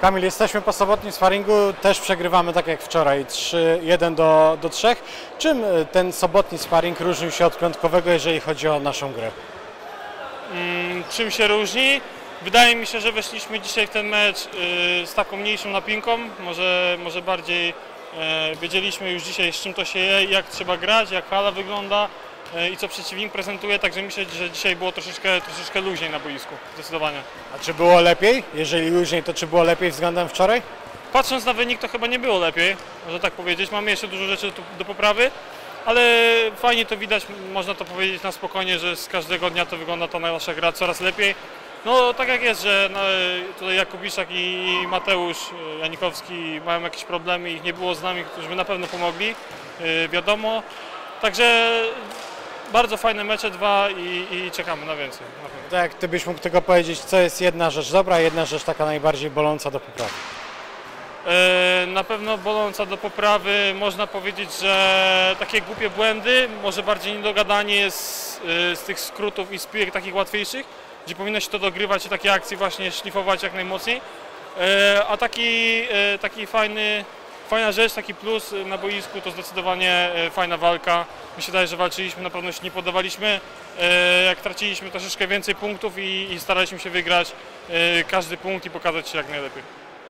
Kamil, jesteśmy po sobotnim sparingu, też przegrywamy tak jak wczoraj, 3-1 do, do 3. Czym y, ten sobotni sparing różnił się od piątkowego, jeżeli chodzi o naszą grę? Mm, Czym się różni? Wydaje mi się, że weszliśmy dzisiaj w ten mecz y, z taką mniejszą napinką, może, może bardziej e, wiedzieliśmy już dzisiaj z czym to się je, jak trzeba grać, jak hala wygląda e, i co przeciwnik prezentuje, także myślę, że dzisiaj było troszeczkę, troszeczkę luźniej na boisku, zdecydowanie. A czy było lepiej? Jeżeli luźniej, to czy było lepiej względem wczoraj? Patrząc na wynik to chyba nie było lepiej, można tak powiedzieć, mamy jeszcze dużo rzeczy do, do poprawy, ale fajnie to widać, można to powiedzieć na spokojnie, że z każdego dnia to wygląda ta nasza gra coraz lepiej. No tak jak jest, że no, tutaj Jakubiszak i Mateusz e, Janikowski mają jakieś problemy, ich nie było z nami, którzy by na pewno pomogli, e, wiadomo. Także bardzo fajne mecze dwa i, i czekamy na więcej. Na pewno. Tak, ty byś mógł tylko powiedzieć, co jest jedna rzecz dobra, a jedna rzecz taka najbardziej boląca do poprawy. E, Na pewno boląca do poprawy, można powiedzieć, że takie głupie błędy, może bardziej niedogadanie z, e, z tych skrótów i z piłek takich łatwiejszych, gdzie powinno się to dogrywać i takie akcje właśnie szlifować jak najmocniej. E, A taki, e, taki fajny, fajna rzecz, taki plus na boisku to zdecydowanie e, fajna walka. Mi się wydaje, że walczyliśmy, na pewno się nie poddawaliśmy. E, Jak traciliśmy troszeczkę więcej punktów i, i staraliśmy się wygrać każdy punkt i pokazać się jak najlepiej.